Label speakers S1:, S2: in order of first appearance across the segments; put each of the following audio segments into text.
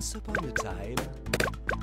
S1: Once upon a time.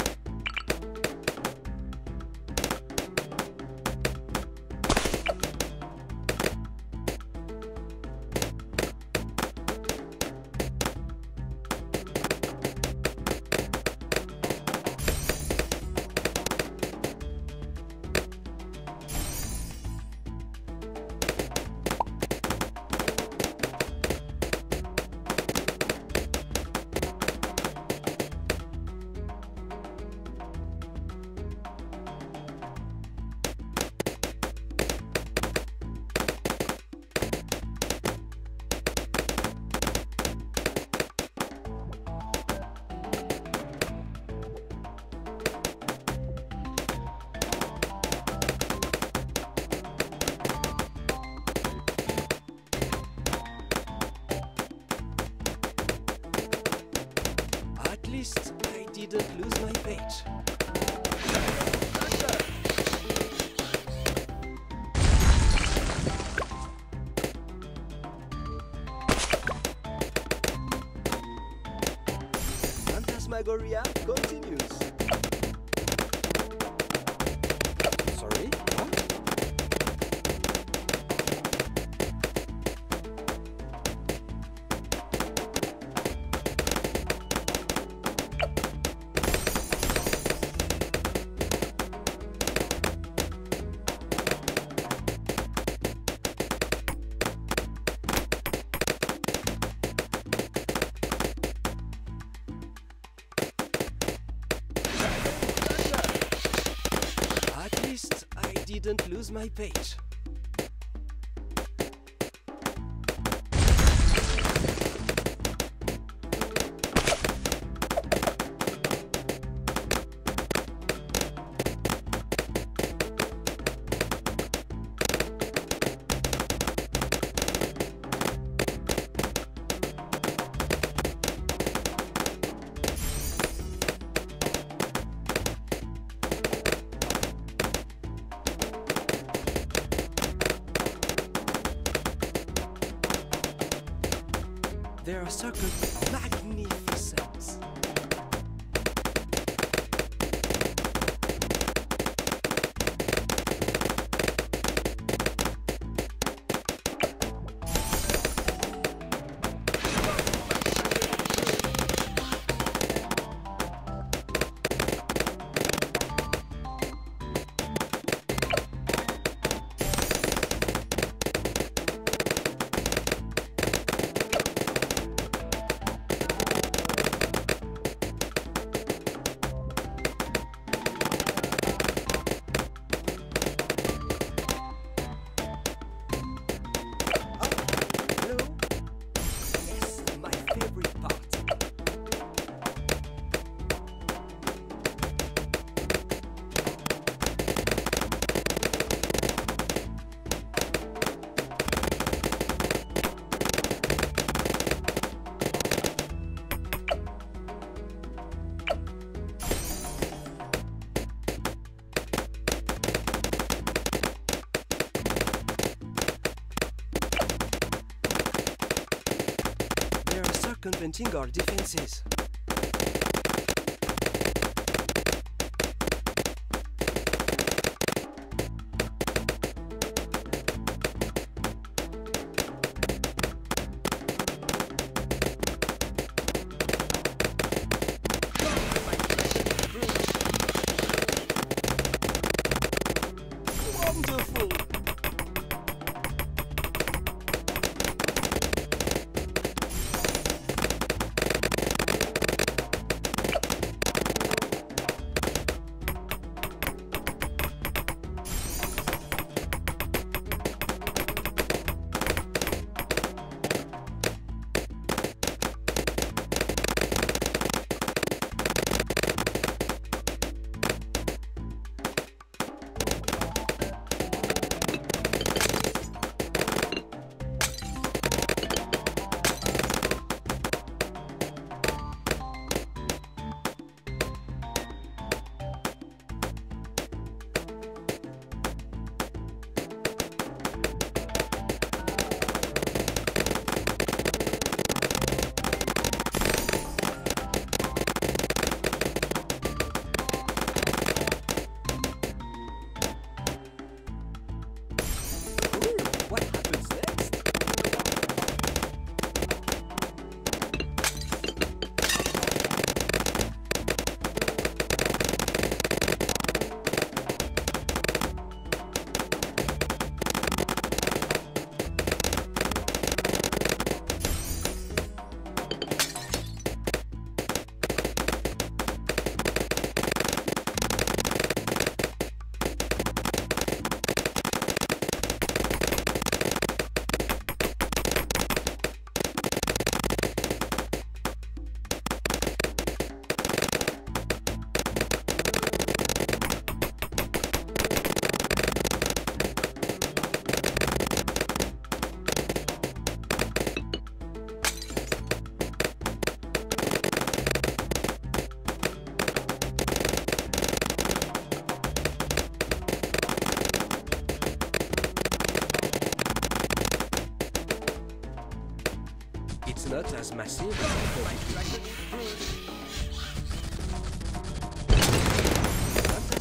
S1: Phantasmagoria didn't lose my page. There are certain circumventing our defenses. Not as massive.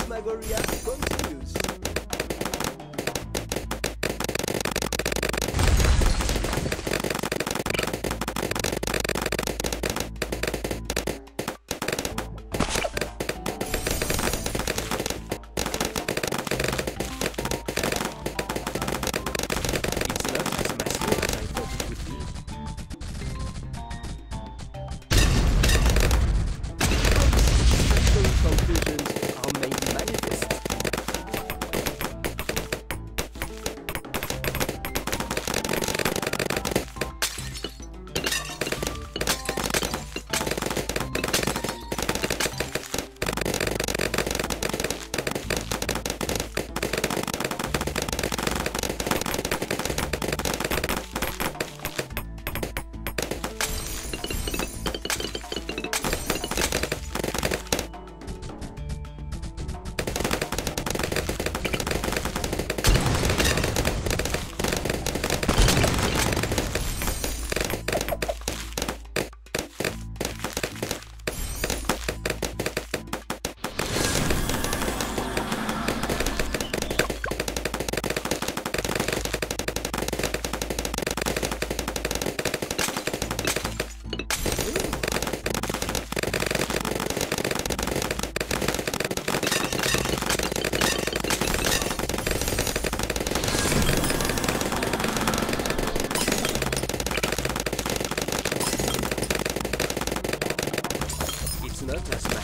S1: As That's